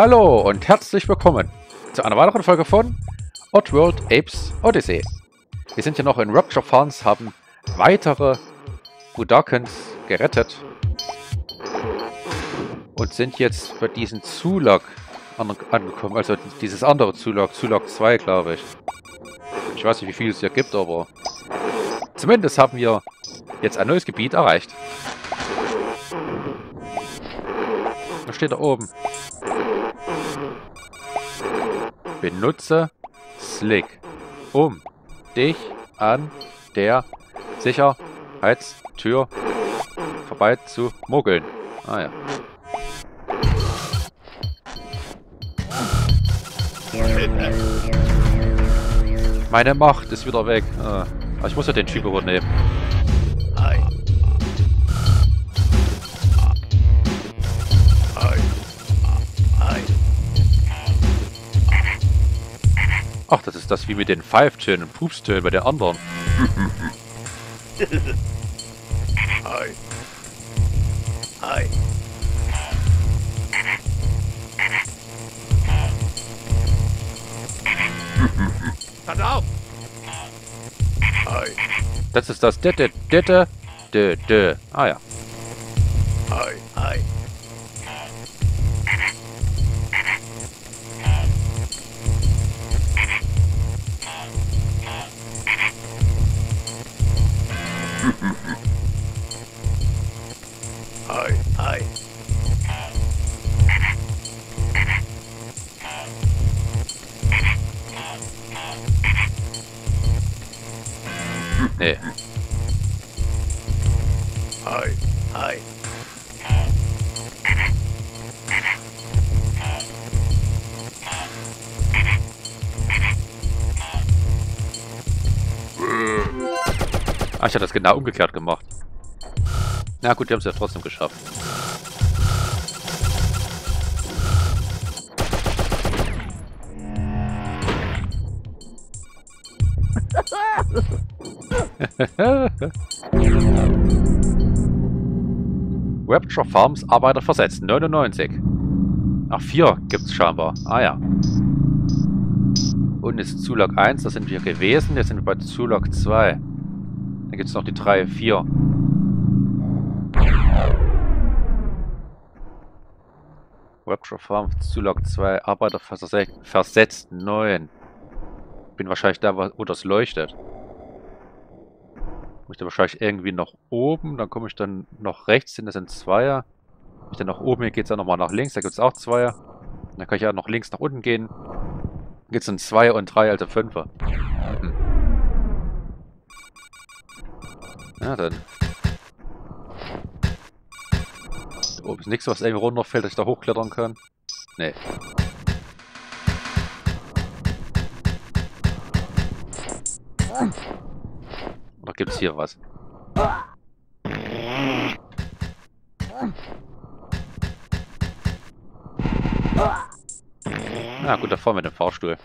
Hallo und herzlich willkommen zu einer weiteren Folge von Oddworld Apes Odyssey. Wir sind hier noch in Rapture Farms, haben weitere Budakens gerettet und sind jetzt bei diesem Zulag an angekommen, also dieses andere Zulag, Zulag 2 glaube ich. Ich weiß nicht wie viel es hier gibt, aber zumindest haben wir jetzt ein neues Gebiet erreicht. Was steht da oben? Benutze Slick, um dich an der Sicherheitstür vorbei zu muggeln. Ah ja. Meine Macht ist wieder weg. Ah, ich muss ja den Typ übernehmen. Ach, das ist das wie mit den Pfeiftönen und Pupstönen bei den anderen. Hi. Hi. Pass auf! Hi. Das ist das Ditte, Ditte, Ditte. Ah ja. Hi. Hi. Hi, hi. Nee. Hi, Ah, ich hatte das genau umgekehrt gemacht. Na gut, die haben es ja trotzdem geschafft. Rapture Farms Arbeiter versetzt, 99. Ach, 4 gibt's scheinbar. Ah ja. Unten ist Zulag 1, da sind wir gewesen. Jetzt sind wir bei Zulag 2. Gibt es noch die 3, 4. Rapture Farm, Zulag 2, Arbeiter versetzt 9. Bin wahrscheinlich da, wo das leuchtet. Komme ich da wahrscheinlich irgendwie nach oben, dann komme ich dann noch rechts hin, das sind Zweier. Wenn ich dann nach oben hier geht es dann nochmal nach links, da gibt es auch Zweier. Dann kann ich ja noch links nach unten gehen. Dann gibt es dann Zweier und Drei, also Fünfer. Hm. Ja, dann. Da oben ist nichts, was irgendwie runterfällt, dass ich da hochklettern kann. Nee. Oder gibt es hier was? Na gut, da fahren wir den Fahrstuhl.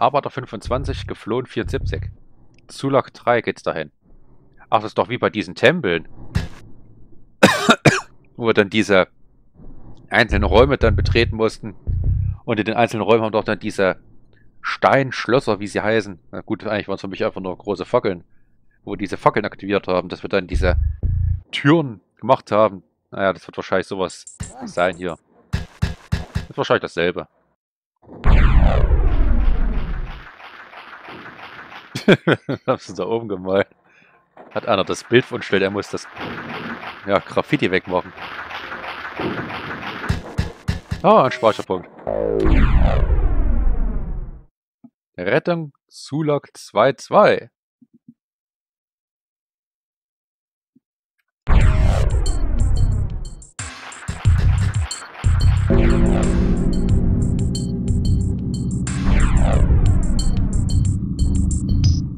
Arbeiter 25, geflohen 74. Zulag 3 geht's dahin. Ach, das ist doch wie bei diesen Tempeln. Wo wir dann diese einzelnen Räume dann betreten mussten. Und in den einzelnen Räumen haben doch dann diese Steinschlösser, wie sie heißen. Na gut, eigentlich waren es für mich einfach nur große Fackeln. Wo diese Fackeln aktiviert haben, dass wir dann diese Türen gemacht haben. Naja, das wird wahrscheinlich sowas sein hier. Das ist wahrscheinlich dasselbe. Hast du da oben gemalt? Hat einer das Bild von stellt, er muss das ja, Graffiti wegmachen. Ah, ein Speicherpunkt. Rettung Zulag 2-2.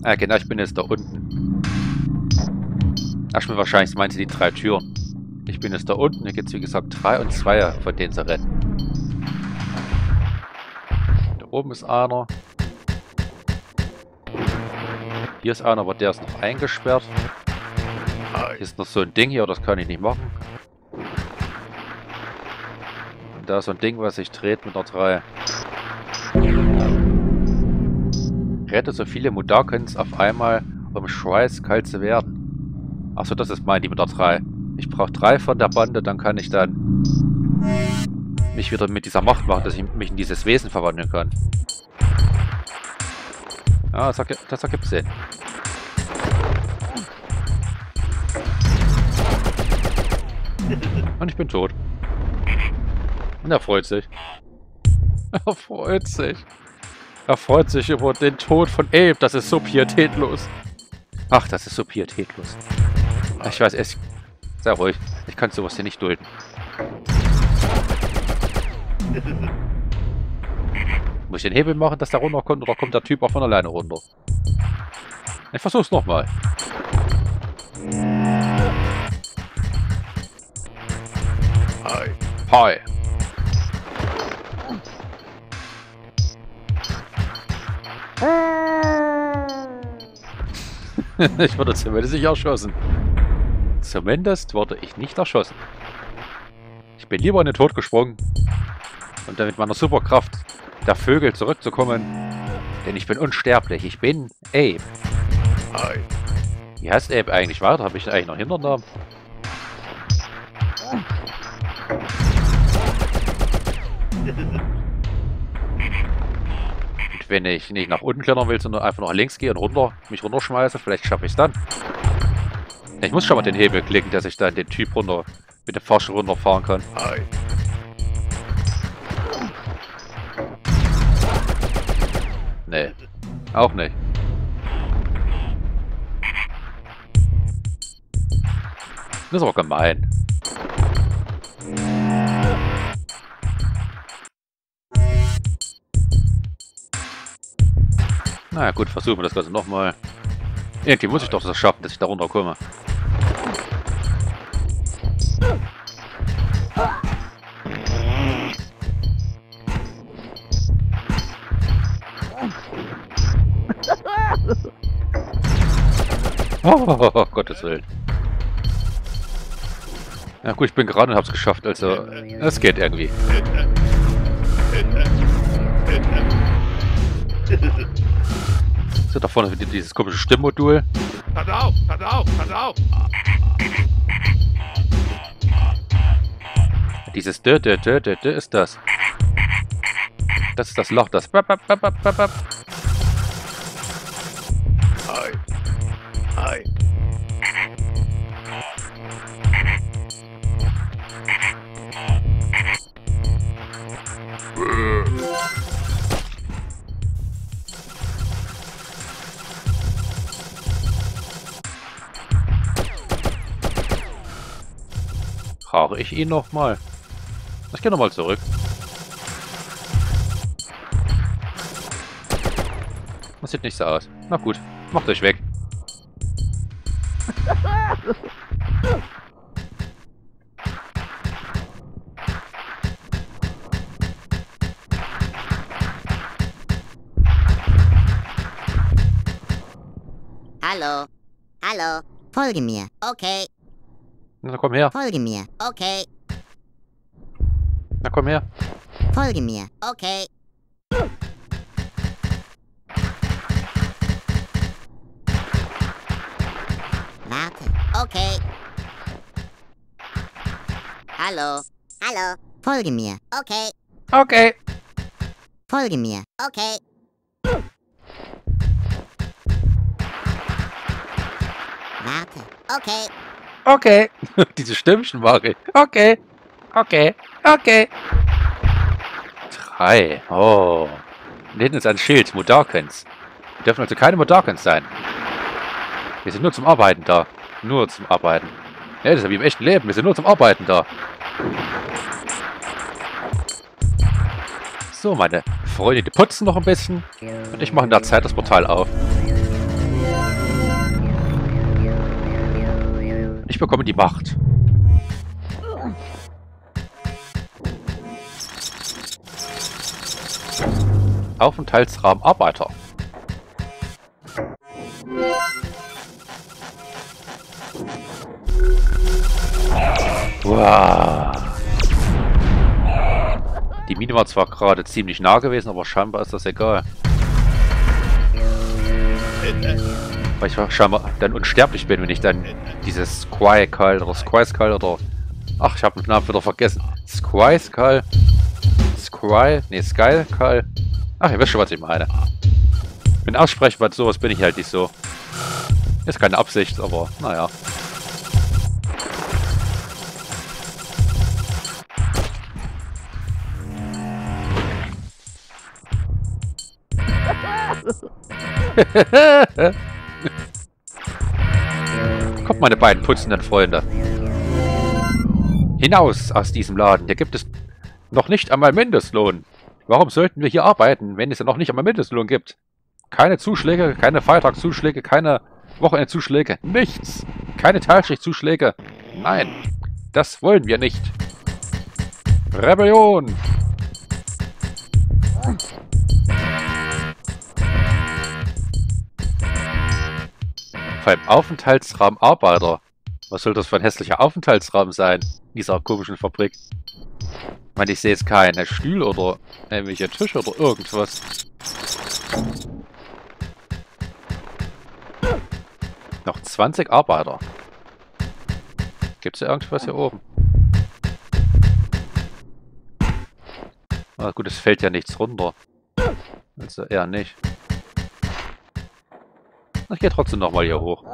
Ah, genau, ich bin jetzt da unten. Ach, bin wahrscheinlich, meinte die drei Türen. Ich bin jetzt da unten. Hier gibt es, wie gesagt, drei und zweier, von denen sie retten. Da oben ist einer. Hier ist einer, aber der ist noch eingesperrt. Hier ist noch so ein Ding hier, das kann ich nicht machen. Und da ist so ein Ding, was sich dreht mit einer 3. Rette so viele Mudakens auf einmal, um schweißkalt zu werden. Achso, das ist mein, der 3. Ich brauche drei von der Bande, dann kann ich dann mich wieder mit dieser Macht machen, dass ich mich in dieses Wesen verwandeln kann. Ergibt, das ergibt Sinn. Und ich bin tot. Und er freut sich. Er freut sich. Er freut sich über den Tod von Abe. Das ist so pietätlos. Ach, das ist so pietätlos. Ich weiß, es... Sei ruhig. Ich kann sowas hier nicht dulden. Muss ich den Hebel machen, dass der runterkommt, oder kommt der Typ auch von alleine runter? Ich versuch's nochmal. Hi. Hi. ich wurde zumindest nicht erschossen. Zumindest wurde ich nicht erschossen. Ich bin lieber in den Tod gesprungen. Und dann mit meiner Superkraft der Vögel zurückzukommen. Denn ich bin unsterblich. Ich bin Abe. Hi. Wie heißt Abe eigentlich weiter? Habe ich eigentlich noch Hinternamen? Wenn ich nicht nach unten klettern will, sondern einfach nach links gehe und runter, mich runterschmeiße, vielleicht schaffe ich es dann. Ich muss schon mal den Hebel klicken, dass ich dann den Typ runter mit dem Fahrstuhl runterfahren kann. Nee. Auch nicht. Das ist aber gemein. Na gut, versuchen wir das Ganze nochmal. Irgendwie muss ich doch das schaffen, dass ich da runterkomme. Oh, oh, Gottes Willen. Ja gut, ich bin gerade und hab's geschafft, also es geht irgendwie. So, da vorne ist dieses komische Stimmmodul. Pass auf, pass auf, pass auf! Dieses Dö, Dö, Dö, Dö, Dö ist das. Das ist das Loch, das... Bap, bap, bap, bap, bap. Brauche ich ihn nochmal? Ich gehe nochmal zurück. Das sieht nicht so aus. Na gut, macht euch weg. Hallo. Hallo. Folge mir. Okay. Na komm her. Folge mir. Okay. Na komm her. Folge mir. Okay. Warte. Okay. Hallo. Hallo. Folge mir. Okay. Okay. Folge mir. Okay. Warte. Okay. Okay. Diese Stimmchen mache ich. Okay. Okay. Okay. Drei. Oh. Und hinten ist ein Schild. Mudarkens. Wir dürfen also keine Mudarkens sein. Wir sind nur zum Arbeiten da. Nur zum Arbeiten. Ja, das ist ja wie im echten Leben. Wir sind nur zum Arbeiten da. So, meine Freunde, die putzen noch ein bisschen. Und ich mache in der Zeit das Portal auf. Bekomme die Macht. Aufenthaltsraum Arbeiter. Wow. Mine war zwar gerade ziemlich nah gewesen, aber scheinbar ist das egal. Weil ich scheinbar dann unsterblich bin, wenn ich dann dieses Squire Skull oder Squire Skull oder... Ach, ich habe den Namen wieder vergessen. Squire Skull? Squire? Ne, Skull Skull? Ach, ihr wisst schon, was ich meine. Wenn ausspreche, was sowas bin ich halt nicht so. Ist keine Absicht, aber naja. Kommt meine beiden putzenden Freunde. Hinaus aus diesem Laden. Hier gibt es noch nicht einmal Mindestlohn. Warum sollten wir hier arbeiten, wenn es ja noch nicht einmal Mindestlohn gibt? Keine Zuschläge, keine Feiertagszuschläge, keine Wochenendzuschläge, nichts. Keine Teilschichtzuschläge. Nein, das wollen wir nicht. Rebellion! Allem Aufenthaltsraum Arbeiter. Was soll das für ein hässlicher Aufenthaltsraum sein? In dieser komischen Fabrik. Ich meine, ich sehe jetzt keine Stühle oder irgendwelche Tische oder irgendwas. Noch 20 Arbeiter. Gibt es ja irgendwas hier oben? Ah, gut, es fällt ja nichts runter. Also eher nicht. Ich gehe trotzdem nochmal hier hoch.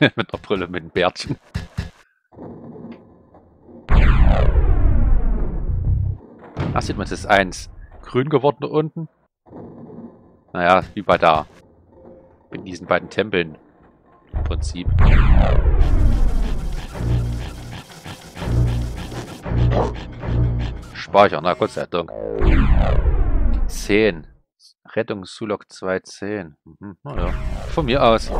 mit einer Brille, mit einem Bärtchen. Ach, sieht man, es ist eins grün geworden unten. Naja, wie bei da. In diesen beiden Tempeln. Im Prinzip. Speicher, na Gott sei Dank. 10. Rettung Sulok 210. Mhm, naja. Von mir aus.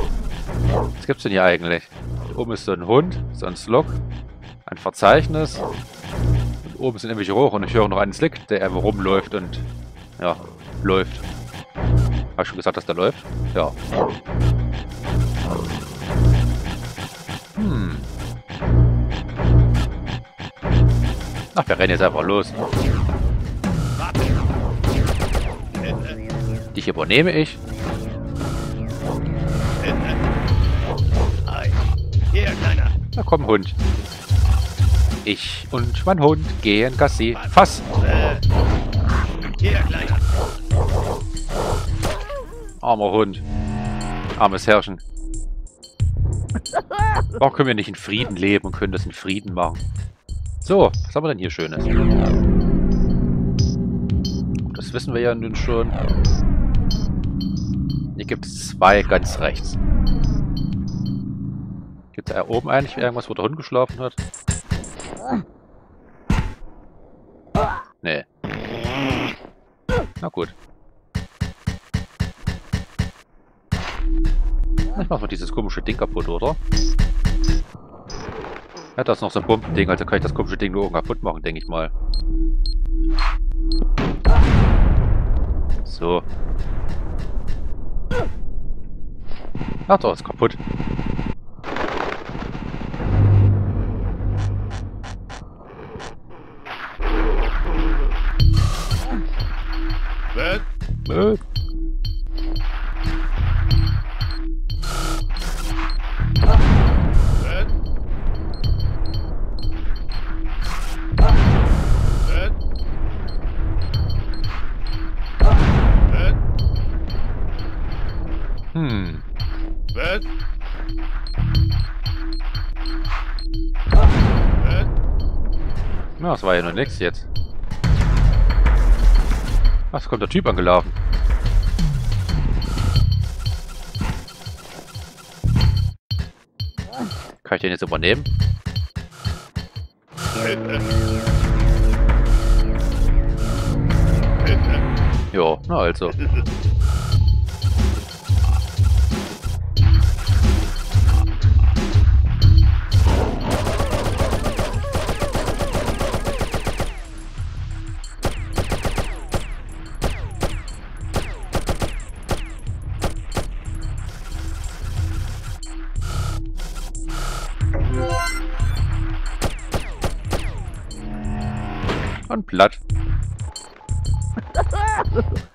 Was gibt's denn hier eigentlich? Oben ist so ein Hund, so ein Slok, ein Verzeichnis. Und oben sind irgendwelche Rohre und ich höre noch einen Slick, der einfach rumläuft und ja, läuft. Habe ich schon gesagt, dass der läuft? Ja. Ach, wir rennen jetzt einfach los. Dich übernehme ich. Na komm, Hund. Ich und mein Hund gehen Gassi. Fass! Armer Hund. Armes Herrchen. Warum können wir nicht in Frieden leben und können das in Frieden machen? So, was haben wir denn hier Schönes? Das wissen wir ja nun schon. Hier gibt es zwei ganz rechts. Gibt es da oben eigentlich irgendwas, wo der Hund geschlafen hat? Nee. Na gut. Ich mach mal dieses komische Ding kaputt, oder? Ja, das ist noch so ein Pumpending, also kann ich das komische Ding nur kaputt machen, denke ich mal. So. Ach doch, ist kaputt. Was? Was? War ja noch nichts jetzt. Was kommt der Typ angelaufen? Kann ich den jetzt übernehmen? Jo, na also.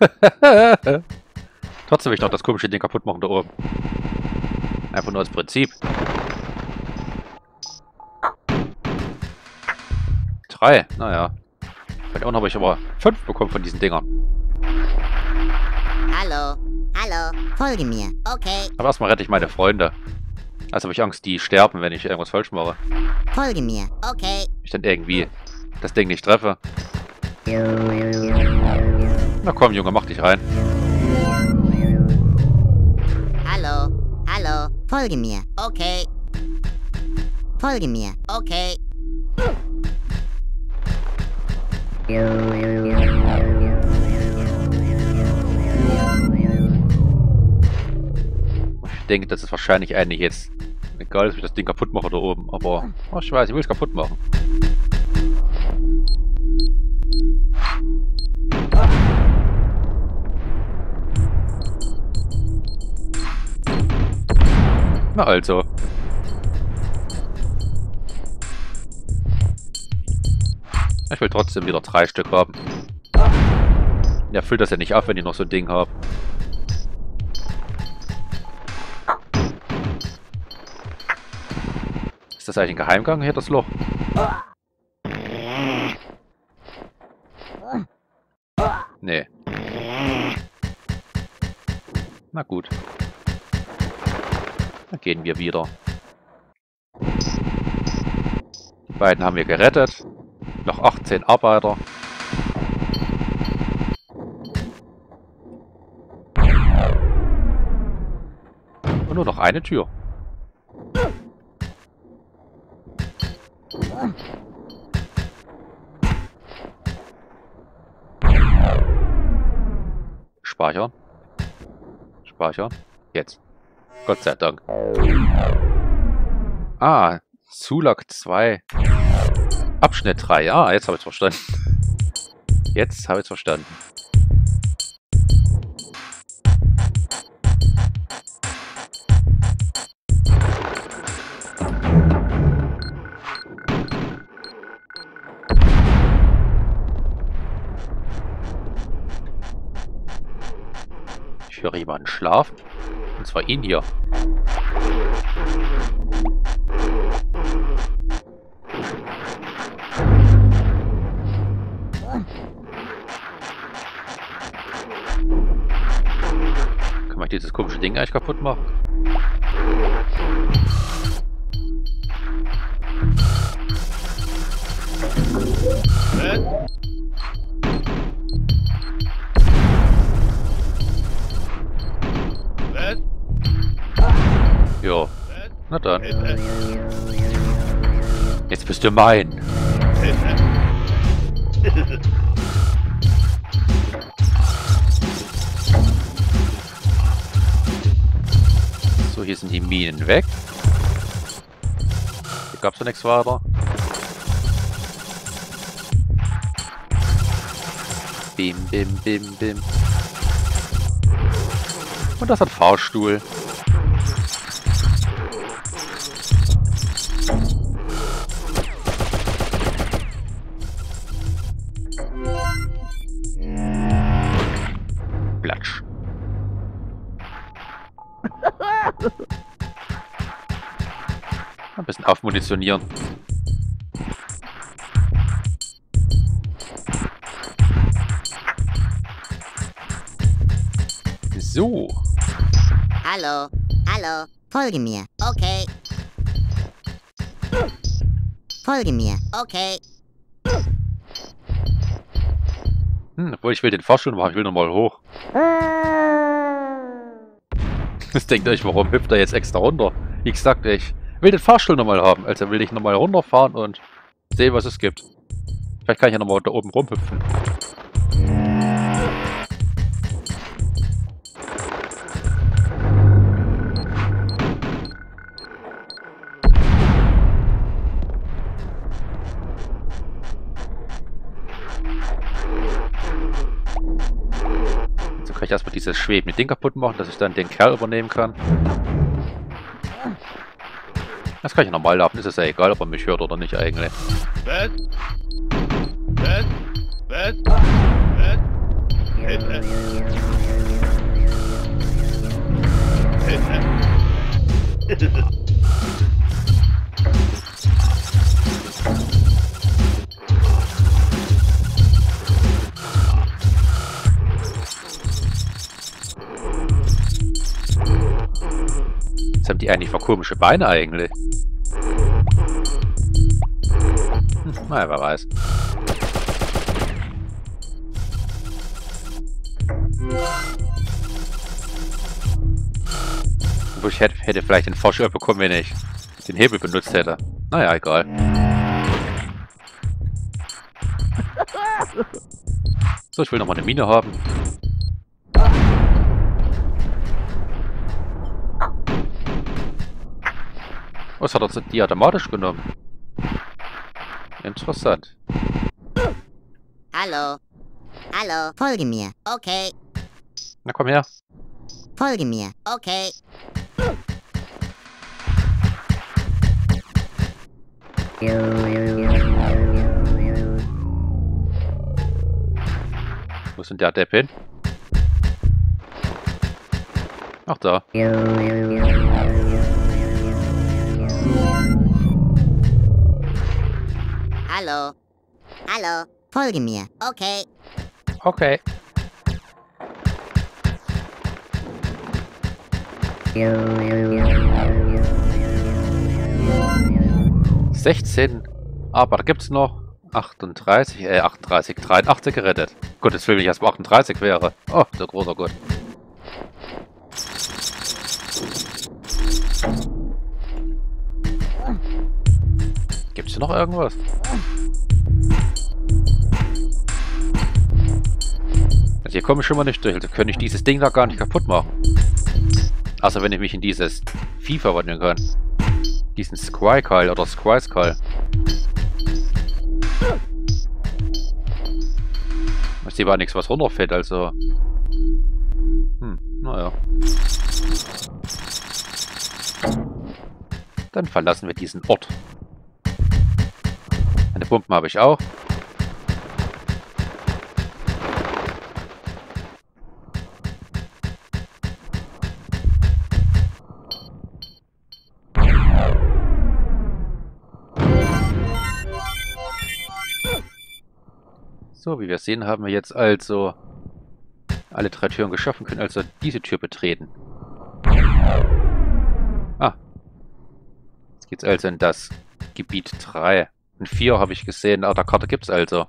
Trotzdem will ich noch das komische Ding kaputt machen da oben. Einfach nur als Prinzip. Drei, naja. Vielleicht auch habe ich aber fünf bekommen von diesen Dingern. Hallo. Hallo. Folge mir. Okay. Aber erstmal rette ich meine Freunde. Also habe ich Angst, die sterben, wenn ich irgendwas falsch mache. Folge mir. Okay. Ich dann irgendwie das Ding nicht treffe. Na komm, Junge, mach dich rein. Hallo. Hallo. Folge mir. Okay. Folge mir. Okay. Ich denke, das ist wahrscheinlich eigentlich jetzt egal, dass ich das Ding kaputt mache da oben. Aber oh, ich weiß, ich will es kaputt machen. Na also. Ich will trotzdem wieder drei Stück haben. Ja, füllt das ja nicht auf, wenn ich noch so ein Ding habe. Ist das eigentlich ein Geheimgang hier, das Loch? Nee. Na gut. Dann gehen wir wieder. Die beiden haben wir gerettet. Noch 18 Arbeiter. Und nur noch eine Tür. Speichern. Speichern. Jetzt. Gott sei Dank. Ah, Zulak 2. Abschnitt 3. Ah, jetzt habe ich verstanden. Jetzt habe ich verstanden. Höre jemanden schlafen. Und zwar ihn hier. Kann man dieses komische Ding eigentlich kaputt machen? Jetzt bist du mein. So, hier sind die Minen weg. Hier gab es ja nichts weiter. Bim, bim, bim, bim. Und das hat Fahrstuhl. Aufmunitionieren. So. Hallo. Hallo. Folge mir. Okay. Folge mir. Okay. Hm, obwohl ich will den Fahrstuhl machen, ich will nochmal hoch. Jetzt denkt euch, warum hüpft er jetzt extra runter? Wie gesagt, ich will den Fahrstuhl nochmal haben. Also will ich nochmal runterfahren und sehen, was es gibt. Vielleicht kann ich ja nochmal da oben rumhüpfen. So kann ich erstmal dieses schwebende Ding kaputt machen, dass ich dann den Kerl übernehmen kann. Das kann ich normal laufen, ist es ja egal, ob er mich hört oder nicht eigentlich. Die eigentlich für komische Beine eigentlich? Hm, naja, wer weiß. Wo ich hätte, hätte vielleicht den Vorschlag bekommen, wenn ich den Hebel benutzt hätte. Naja, egal. So, ich will nochmal eine Mine haben. Was hat er die automatisch genommen? Interessant. Hallo. Hallo. Folge mir. Okay. Na komm her. Folge mir. Okay. Wo denn der Depp hin? Ach da. Hallo. Hallo. Folge mir. Okay. Okay. Sechzehn. Aber da gibt's noch 38, äh 38, 83 gerettet. Gottes Willen, wenn ich erst mal 38 wäre. Oh, der großer Gott. Gibt's hier noch irgendwas? Also hier komme ich schon mal nicht durch. Also könnte ich dieses Ding da gar nicht kaputt machen. Außer wenn ich mich in dieses Vieh verwandeln kann. Diesen Squy-Keil oder Squice-Keil. Ich sehe aber nichts, was runterfällt, also... Hm, naja. Dann verlassen wir diesen Ort. Pumpen habe ich auch. So, wie wir sehen, haben wir jetzt also alle drei Türen geschaffen, können also diese Tür betreten. Ah. Jetzt geht's also in das Gebiet 3. Und 4 habe ich gesehen. Ah, der Karte gibt's also.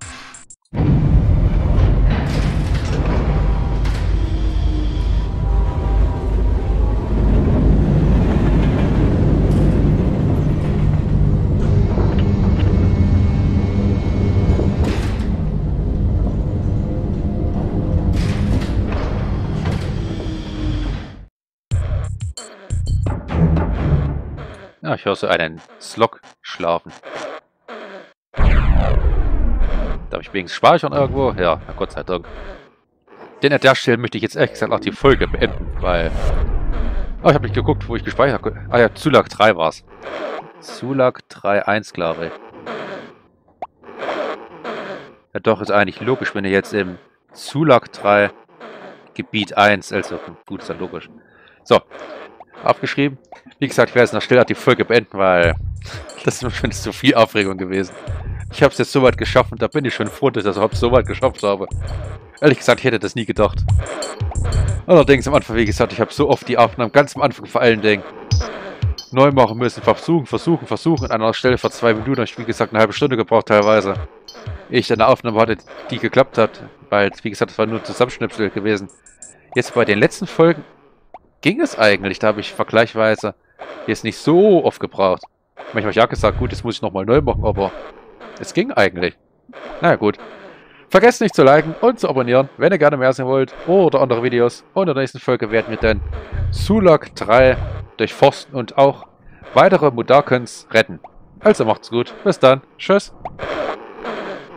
Ich höre so einen Slog schlafen. Darf ich wenigstens speichern irgendwo? Ja, na Gott sei Dank. Denn an der Stelle möchte ich jetzt ehrlich gesagt auch die Folge beenden, weil... Oh, ich habe nicht geguckt, wo ich gespeichert habe. Ah ja, Zulag 3 war's. Zulag 3.1, glaube ich. Ja doch, ist eigentlich logisch, wenn ihr jetzt im Zulag 3 Gebiet 1, also gut, ist ja logisch. So, aufgeschrieben. Wie gesagt, ich werde jetzt noch schneller die Folge beenden, weil das ist schon zu viel Aufregung gewesen. Ich habe es jetzt soweit geschafft und da bin ich schon froh, dass ich das überhaupt so weit geschafft habe. Ehrlich gesagt, ich hätte das nie gedacht. Allerdings am Anfang, wie gesagt, ich habe so oft die Aufnahmen ganz am Anfang vor allen Dingen neu machen müssen. Versuchen, versuchen, versuchen. An einer Stelle vor zwei Minuten habe ich, wie gesagt, eine halbe Stunde gebraucht teilweise. Ich eine Aufnahme hatte, die geklappt hat. Weil, wie gesagt, das war nur ein Zusammenschnipsel gewesen. Jetzt bei den letzten Folgen ging es eigentlich. Da habe ich vergleichsweise jetzt nicht so oft gebraucht. Manchmal habe ich ja gesagt, gut, jetzt muss ich nochmal neu machen, aber es ging eigentlich. Na gut. Vergesst nicht zu liken und zu abonnieren, wenn ihr gerne mehr sehen wollt oder andere Videos. Und in der nächsten Folge werden wir dann Sulak 3 durchforsten und auch weitere Mudakens retten. Also macht's gut. Bis dann. Tschüss.